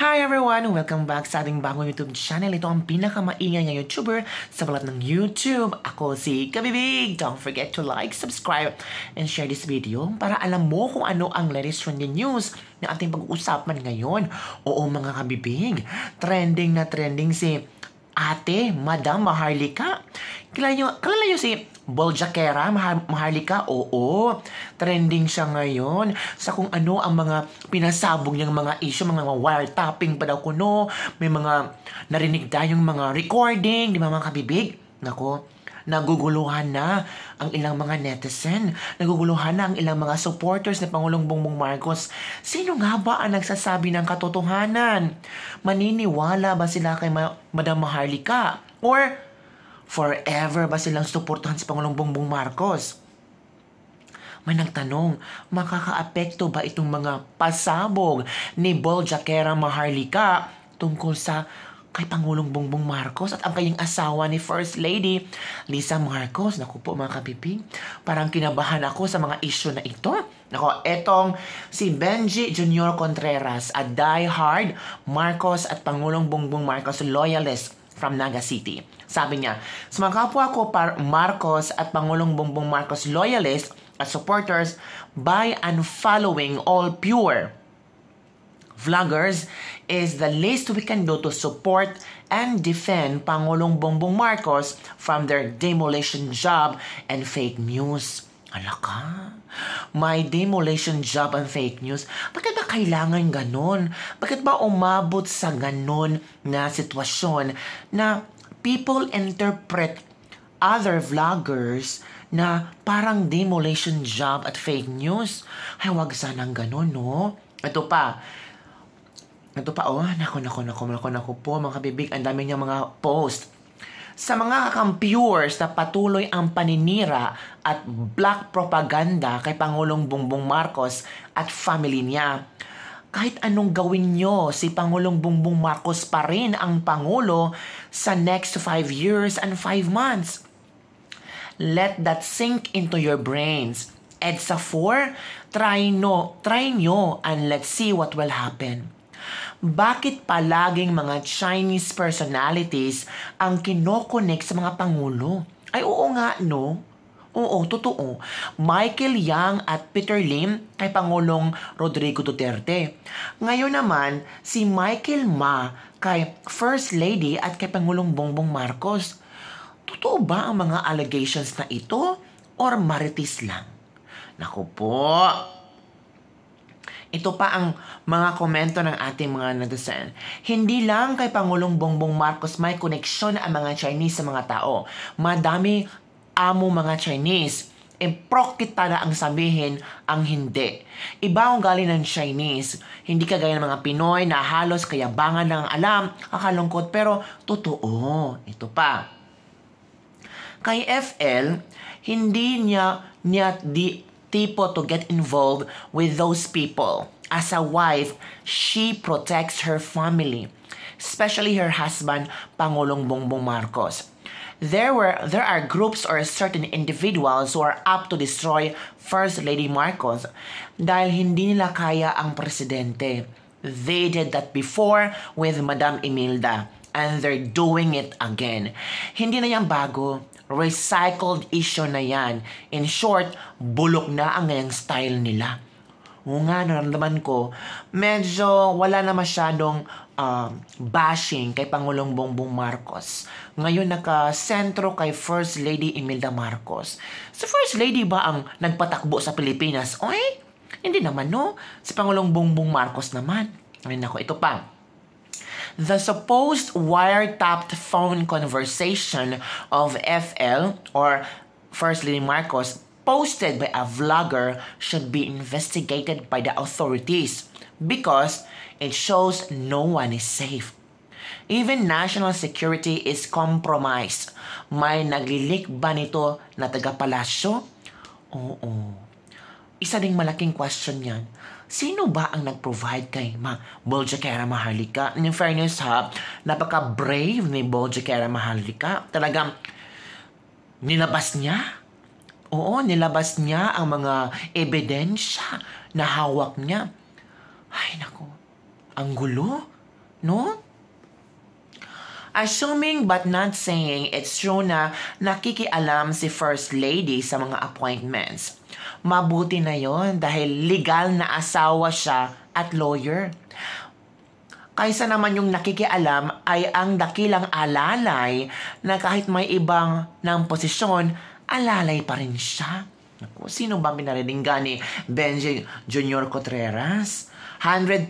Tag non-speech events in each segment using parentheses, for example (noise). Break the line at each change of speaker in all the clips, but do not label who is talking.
Hi everyone! Welcome back sa ating bagong YouTube channel. Ito ang pinakamaingay na YouTuber sa balat ng YouTube. Ako si Kabibig. Don't forget to like, subscribe, and share this video para alam mo kung ano ang latest trending news na ating pag-uusapan ngayon. Oo mga kabibig, trending na trending si Ate, Madam Maharlika. Kilala nyo, kilala nyo si Boljakera Mahar Maharlika? Oo. Trending siya ngayon sa kung ano ang mga pinasabog niyang mga issue, mga wiretapping pa daw kuno. May mga narinig tayong mga recording, di ba mga kabibig? Nako, naguguluhan na ang ilang mga netizen. Naguguluhan na ang ilang mga supporters ni Pangulong Bongbong Marcos. Sino nga ba ang nagsasabi ng katotohanan? Maniniwala ba sila kay Ma- Madam Maharlika? Or forever ba silang suportahan si Pangulong Bongbong Marcos? May nagtanong, makakaapekto ba itong mga pasabog ni Bol Jaquera Maharlika tungkol sa kay Pangulong Bongbong Marcos at ang kanyang asawa ni First Lady Lisa Marcos. Naku po mga kapiping, parang kinabahan ako sa mga issue na ito. Nako, etong si Benji Junior Contreras, a die-hard Marcos at Pangulong Bongbong Marcos loyalist from Naga City. Sabi niya, sa mga kapwa ko par Marcos at Pangulong Bongbong Marcos loyalists at supporters by unfollowing all pure vloggers is the least we can do to support and defend Pangulong Bongbong Marcos from their demolition job and fake news. Ala ka, may demolition job and fake news. Bakit ba kailangan ganon? Bakit ba umabot sa ganon na sitwasyon na people interpret other vloggers na parang demolition job at fake news? Ay, wag sanang ganon, no? Ito pa, ito pa, oh, nako, nako, nako, nako, nako po, mga kabibig, ang dami niya mga post sa mga kakampures na patuloy ang paninira at black propaganda kay Pangulong Bongbong Marcos at family niya. Kahit anong gawin nyo, si Pangulong Bongbong Marcos pa rin ang Pangulo sa next 5 years and 5 months. Let that sink into your brains. EDSA 4, try, no, try nyo and let's see what will happen bakit palaging mga Chinese personalities ang kinokonek sa mga pangulo? Ay oo nga, no? Oo, totoo. Michael Yang at Peter Lim kay Pangulong Rodrigo Duterte. Ngayon naman, si Michael Ma kay First Lady at kay Pangulong Bongbong Marcos. Totoo ba ang mga allegations na ito or maritis lang? Naku po, ito pa ang mga komento ng ating mga netizen. Hindi lang kay Pangulong Bongbong Marcos may koneksyon ang mga Chinese sa mga tao. Madami amo mga Chinese. E kita na ang sabihin ang hindi. Iba ang galing ng Chinese. Hindi kagaya ng mga Pinoy na halos kayabangan lang alam, kakalungkot, pero totoo. Ito pa. Kay FL, hindi niya niya di tipo to get involved with those people. As a wife, she protects her family, especially her husband, Pangulong Bongbong Marcos. There were there are groups or certain individuals who are up to destroy First Lady Marcos dahil hindi nila kaya ang presidente. They did that before with Madam Imelda and they're doing it again. Hindi na yan bago recycled issue na yan. In short, bulok na ang ngayang style nila. O nga, naramdaman ko, medyo wala na masyadong uh, bashing kay Pangulong Bongbong Marcos. Ngayon naka-sentro kay First Lady Imelda Marcos. Si First Lady ba ang nagpatakbo sa Pilipinas? Oy, hindi naman no. Si Pangulong Bongbong Marcos naman. Ay nako, ito pa the supposed wiretapped phone conversation of FL or First Lady Marcos posted by a vlogger should be investigated by the authorities because it shows no one is safe. Even national security is compromised. May naglilik ba nito na taga-palasyo? Oo. Isa ding malaking question yan Sino ba ang nag-provide kay Ma Boljakera Maharlika? In fairness ha, napaka-brave ni Boljakera Maharlika. Talagang nilabas niya. Oo, nilabas niya ang mga ebidensya na hawak niya. Ay, nako. Ang gulo. No? Assuming but not saying it's true na nakikialam si First Lady sa mga appointments. Mabuti na yon dahil legal na asawa siya at lawyer. Kaysa naman yung nakikialam ay ang dakilang alalay na kahit may ibang ng posisyon, alalay pa rin siya. Naku, sino ba minarinig ni Benji Junior Contreras? 100%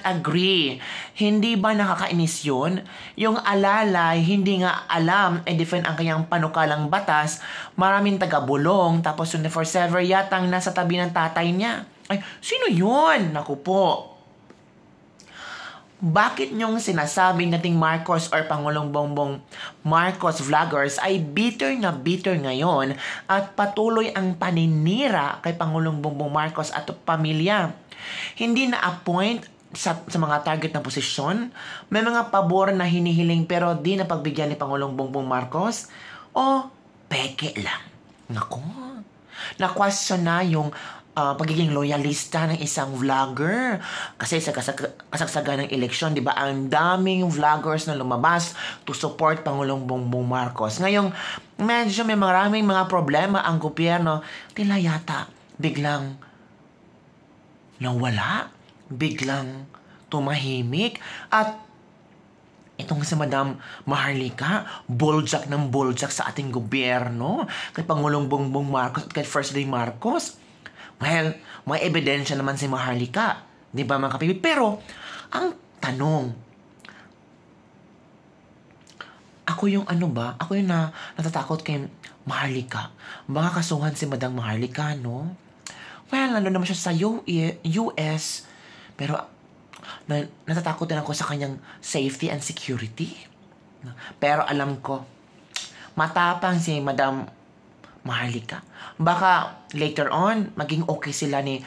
agree. Hindi ba nakakainis yun? Yung alalay, hindi nga alam e defend ang kanyang panukalang batas, maraming taga-bulong, tapos 24-7 yatang nasa tabi ng tatay niya. Ay, sino yun? Naku po. Bakit nyong sinasabing nating Marcos or Pangulong Bongbong Marcos vloggers ay bitter na bitter ngayon at patuloy ang paninira kay Pangulong Bongbong Marcos at pamilya? Hindi na-appoint sa, sa mga target na posisyon? May mga pabor na hinihiling pero di na pagbigyan ni Pangulong Bongbong Marcos? O peke lang? Nako, na-question na yung uh, pagiging loyalista ng isang vlogger. Kasi sa kasagsagan ng eleksyon, di ba, ang daming vloggers na lumabas to support Pangulong Bongbong Marcos. Ngayong medyo may maraming mga problema ang gobyerno, tila yata biglang nawala, biglang tumahimik at Itong si Madam Maharlika, boljak ng boljak sa ating gobyerno, kay Pangulong Bongbong Marcos at kay First Lady Marcos. Well, may ebidensya naman si Maharlika. Di ba mga kapibi? Pero, ang tanong, ako yung ano ba? Ako yung na, natatakot kay Maharlika. Baka kasuhan si Madang Maharlika, no? Well, ano naman siya sa US. Pero, na, natatakot din ako sa kanyang safety and security. Pero alam ko, matapang si Madam Maharlika. Baka later on, maging okay sila ni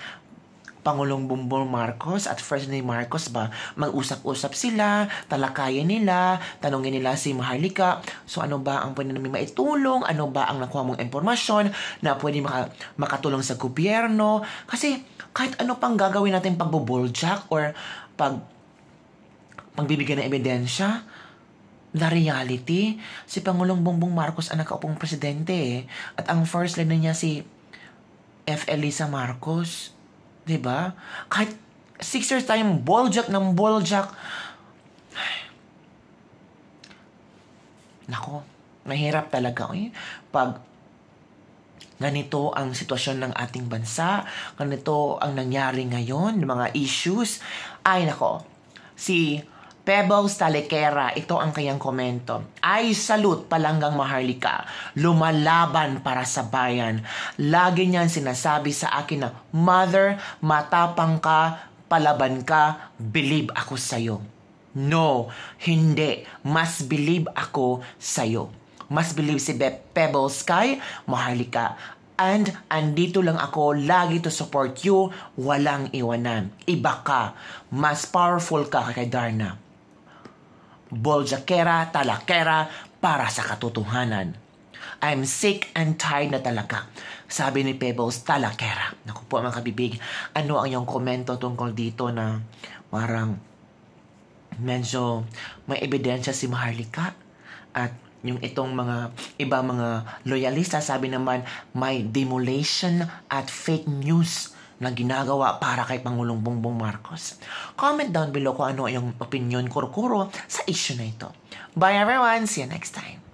Pangulong Bongbong Marcos at First Lady Marcos ba, mag-usap-usap sila, talakayan nila, tanongin nila si Maharlika, so ano ba ang pwede namin maitulong, ano ba ang nakuha mong impormasyon na pwede maka, makatulong sa gobyerno. Kasi kahit ano pang gagawin natin pagboboljak or pag pagbibigyan ng ebidensya, the reality, si Pangulong Bongbong Marcos ang nakaupong presidente eh. At ang first lady niya si F. Elisa Marcos. ba? Diba? Kahit six years tayo boljak ng boljak. (sighs) Nako, mahirap talaga. Eh. Pag ganito ang sitwasyon ng ating bansa, ganito ang nangyari ngayon, mga issues, ay nako, si Pebbles Talekera, ito ang kanyang komento. Ay salute palanggang maharlika, lumalaban para sa bayan. Lagi niyan sinasabi sa akin na, Mother, matapang ka, palaban ka, believe ako sa'yo. No, hindi. Mas believe ako sa'yo. Mas believe si Be- Pebbles kay Maharlika. And andito lang ako lagi to support you, walang iwanan. Iba ka. Mas powerful ka kay Darna boljakera, talakera para sa katotohanan. I'm sick and tired na talaga. Sabi ni Pebbles, talakera. Naku po mga kabibig, ano ang iyong komento tungkol dito na parang medyo may ebidensya si Maharlika at yung itong mga iba mga loyalista sabi naman may demolition at fake news na ginagawa para kay Pangulong Bongbong Marcos? Comment down below kung ano yung opinion kuro-kuro sa issue na ito. Bye everyone! See you next time!